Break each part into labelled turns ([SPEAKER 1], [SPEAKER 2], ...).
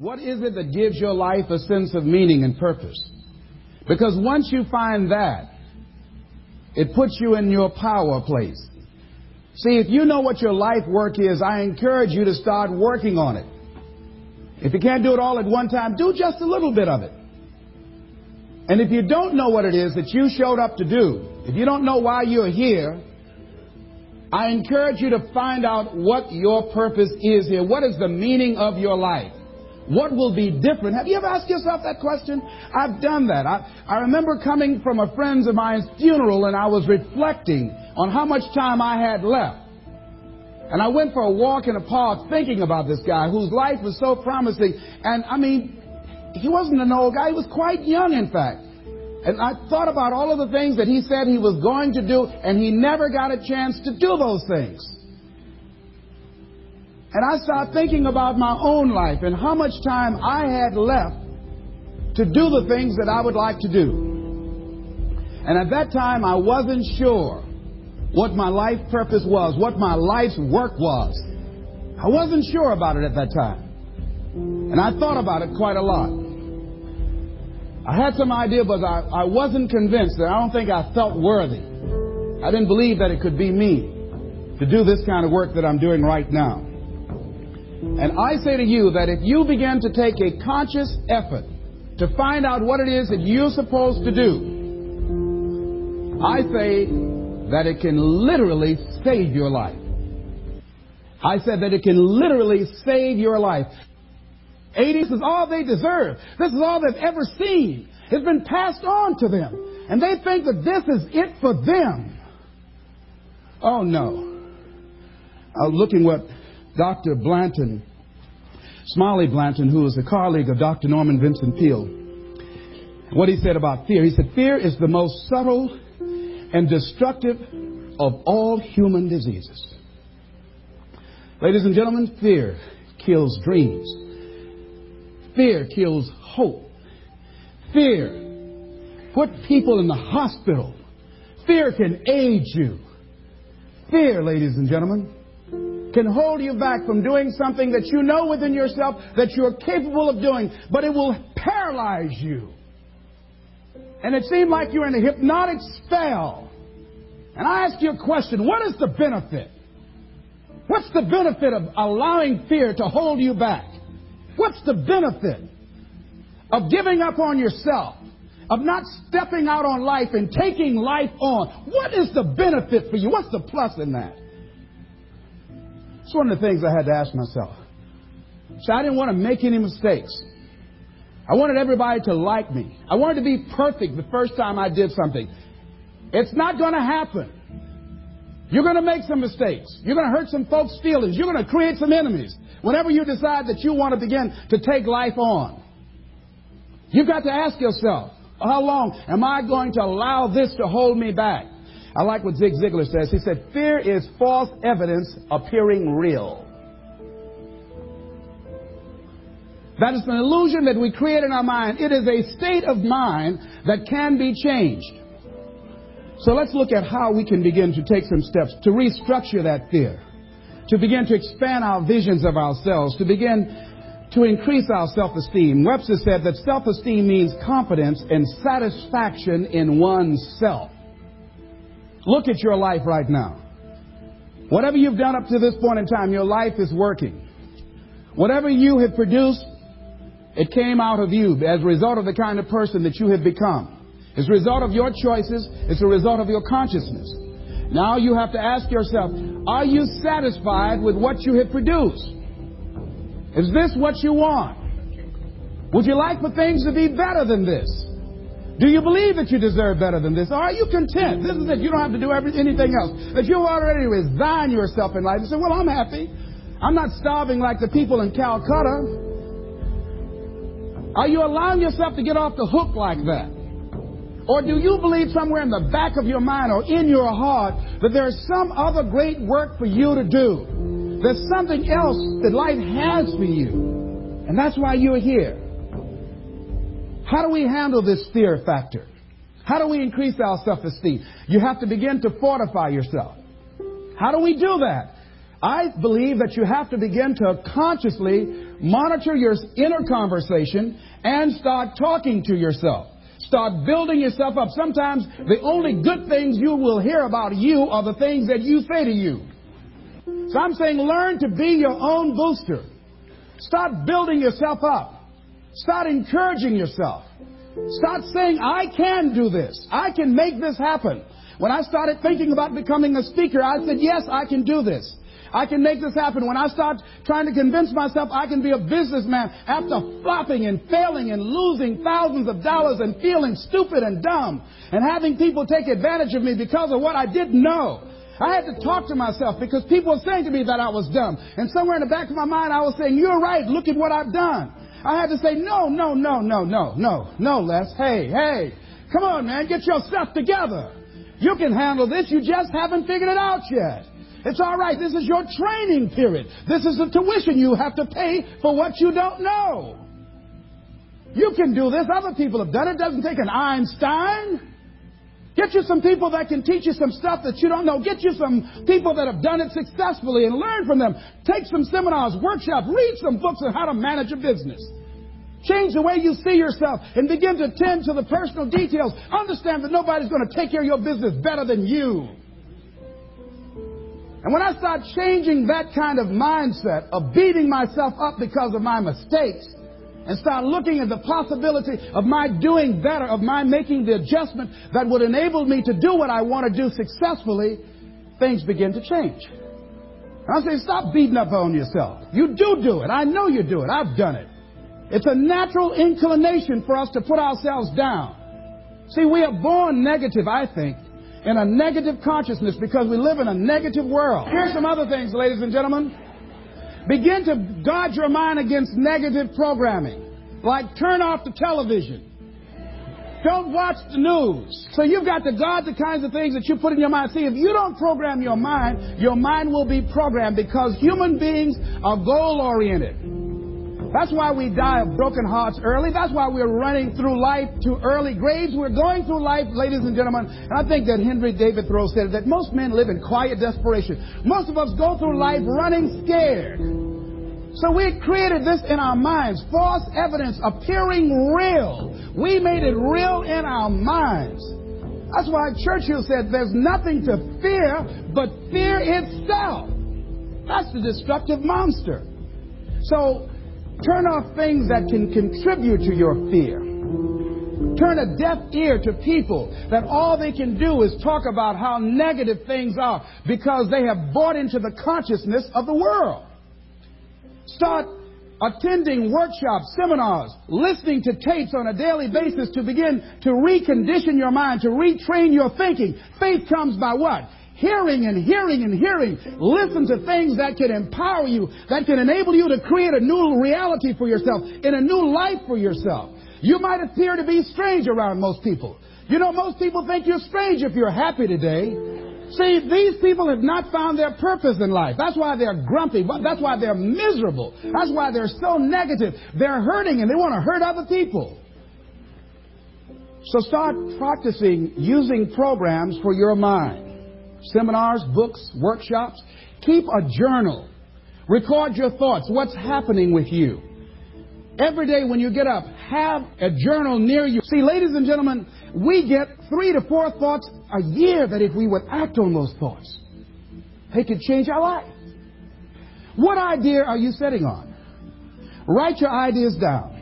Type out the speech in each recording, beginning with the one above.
[SPEAKER 1] What is it that gives your life a sense of meaning and purpose? Because once you find that, it puts you in your power place. See, if you know what your life work is, I encourage you to start working on it. If you can't do it all at one time, do just a little bit of it. And if you don't know what it is that you showed up to do, if you don't know why you're here, I encourage you to find out what your purpose is here. What is the meaning of your life? What will be different? Have you ever asked yourself that question? I've done that. I, I remember coming from a friend of mine's funeral and I was reflecting on how much time I had left. And I went for a walk in a park thinking about this guy whose life was so promising. And I mean, he wasn't an old guy. He was quite young, in fact. And I thought about all of the things that he said he was going to do, and he never got a chance to do those things. And I started thinking about my own life and how much time I had left to do the things that I would like to do. And at that time, I wasn't sure what my life purpose was, what my life's work was. I wasn't sure about it at that time. And I thought about it quite a lot. I had some idea, but I, I wasn't convinced. That I don't think I felt worthy. I didn't believe that it could be me to do this kind of work that I'm doing right now. And I say to you that if you begin to take a conscious effort to find out what it is that you're supposed to do, I say that it can literally save your life. I said that it can literally save your life. 80 is all they deserve. This is all they've ever seen. It's been passed on to them. And they think that this is it for them. Oh no. Uh, Was looking what Dr. Blanton, Smiley Blanton, who was a colleague of Dr. Norman Vincent Peale, what he said about fear. He said, Fear is the most subtle and destructive of all human diseases. Ladies and gentlemen, fear kills dreams. Fear kills hope. Fear put people in the hospital. Fear can age you. Fear, ladies and gentlemen, can hold you back from doing something that you know within yourself that you're capable of doing, but it will paralyze you. And it seemed like you're in a hypnotic spell. And I ask you a question what is the benefit? What's the benefit of allowing fear to hold you back? What's the benefit of giving up on yourself? Of not stepping out on life and taking life on? What is the benefit for you? What's the plus in that? It's one of the things I had to ask myself. So I didn't want to make any mistakes. I wanted everybody to like me. I wanted to be perfect the first time I did something. It's not going to happen. You're going to make some mistakes. You're going to hurt some folks' feelings. You're going to create some enemies whenever you decide that you want to begin to take life on. You've got to ask yourself, how long am I going to allow this to hold me back? I like what Zig Ziglar says. He said, Fear is false evidence appearing real. That is an illusion that we create in our mind. It is a state of mind that can be changed. So let's look at how we can begin to take some steps to restructure that fear, to begin to expand our visions of ourselves, to begin to increase our self-esteem. Webster said that self-esteem means confidence and satisfaction in oneself. Look at your life right now. Whatever you've done up to this point in time, your life is working. Whatever you have produced, it came out of you as a result of the kind of person that you have become. It's a result of your choices. It's a result of your consciousness. Now you have to ask yourself, are you satisfied with what you have produced? Is this what you want? Would you like for things to be better than this? Do you believe that you deserve better than this? Are you content? This is it. You don't have to do every, anything else. That you already resign yourself in life and say, well, I'm happy. I'm not starving like the people in Calcutta. Are you allowing yourself to get off the hook like that? Or do you believe somewhere in the back of your mind or in your heart that there's some other great work for you to do? There's something else that life has for you. And that's why you're here. How do we handle this fear factor? How do we increase our self-esteem? You have to begin to fortify yourself. How do we do that? I believe that you have to begin to consciously monitor your inner conversation and start talking to yourself. Start building yourself up. Sometimes the only good things you will hear about you are the things that you say to you. So I'm saying learn to be your own booster. Start building yourself up. Start encouraging yourself. Start saying, I can do this. I can make this happen. When I started thinking about becoming a speaker, I said, yes, I can do this. I can make this happen. When I start trying to convince myself I can be a businessman after flopping and failing and losing thousands of dollars and feeling stupid and dumb and having people take advantage of me because of what I didn't know. I had to talk to myself because people were saying to me that I was dumb. And somewhere in the back of my mind, I was saying, You're right. Look at what I've done. I had to say, No, no, no, no, no, no, no, Les. Hey, hey. Come on, man. Get yourself together. You can handle this. You just haven't figured it out yet. It's all right. This is your training period. This is the tuition you have to pay for what you don't know. You can do this. Other people have done it. It doesn't take an Einstein. Get you some people that can teach you some stuff that you don't know. Get you some people that have done it successfully and learn from them. Take some seminars, workshops, read some books on how to manage a business. Change the way you see yourself and begin to tend to the personal details. Understand that nobody's going to take care of your business better than you. And when I start changing that kind of mindset of beating myself up because of my mistakes, and start looking at the possibility of my doing better, of my making the adjustment that would enable me to do what I want to do successfully, things begin to change. And I say, stop beating up on yourself. You do do it. I know you do it. I've done it. It's a natural inclination for us to put ourselves down. See, we are born negative, I think, in a negative consciousness because we live in a negative world. Here's some other things, ladies and gentlemen. Begin to guard your mind against negative programming, like turn off the television. Don't watch the news. So you've got to guard the kinds of things that you put in your mind. See, if you don't program your mind, your mind will be programmed because human beings are goal oriented. That's why we die of broken hearts early. That's why we're running through life to early graves. We're going through life, ladies and gentlemen. And I think that Henry David Thoreau said that most men live in quiet desperation. Most of us go through life running scared. So we created this in our minds. False evidence appearing real. We made it real in our minds. That's why Churchill said there's nothing to fear but fear itself. That's the destructive monster. So Turn off things that can contribute to your fear. Turn a deaf ear to people that all they can do is talk about how negative things are because they have bought into the consciousness of the world. Start attending workshops, seminars, listening to tapes on a daily basis to begin to recondition your mind, to retrain your thinking. Faith comes by what? Hearing and hearing and hearing. Listen to things that can empower you, that can enable you to create a new reality for yourself, in a new life for yourself. You might appear to be strange around most people. You know, most people think you're strange if you're happy today. See, these people have not found their purpose in life. That's why they're grumpy. That's why they're miserable. That's why they're so negative. They're hurting and they want to hurt other people. So start practicing using programs for your mind seminars, books, workshops. Keep a journal. Record your thoughts. What's happening with you? Every day when you get up, have a journal near you. See, ladies and gentlemen, we get three to four thoughts a year that if we would act on those thoughts, they could change our life. What idea are you sitting on? Write your ideas down.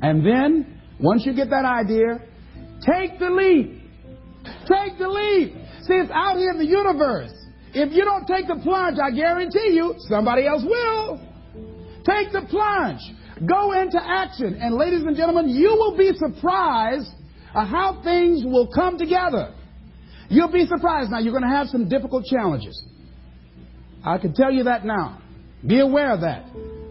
[SPEAKER 1] And then, once you get that idea, take the leap. Take the leap. It's out here in the universe. If you don't take the plunge, I guarantee you, somebody else will. Take the plunge. Go into action. And ladies and gentlemen, you will be surprised at how things will come together. You'll be surprised. Now, you're going to have some difficult challenges. I can tell you that now. Be aware of that.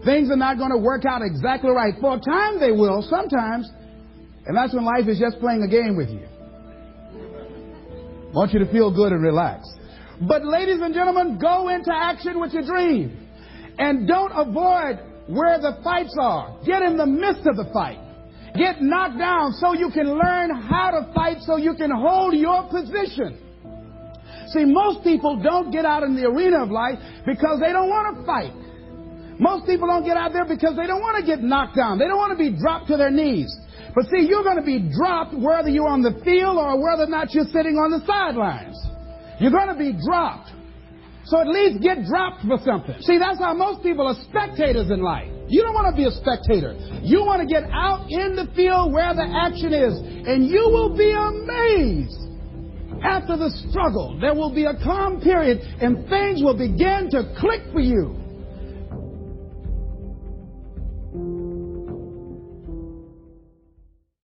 [SPEAKER 1] Things are not going to work out exactly right. For a time, they will, sometimes. And that's when life is just playing a game with you want you to feel good and relax. But ladies and gentlemen, go into action with your dream. And don't avoid where the fights are. Get in the midst of the fight. Get knocked down so you can learn how to fight so you can hold your position. See, most people don't get out in the arena of life because they don't want to fight. Most people don't get out there because they don't want to get knocked down. They don't want to be dropped to their knees. But see, you're going to be dropped whether you're on the field or whether or not you're sitting on the sidelines. You're going to be dropped. So at least get dropped for something. See, that's how most people are spectators in life. You don't want to be a spectator. You want to get out in the field where the action is. And you will be amazed. After the struggle, there will be a calm period and things will begin to click for you.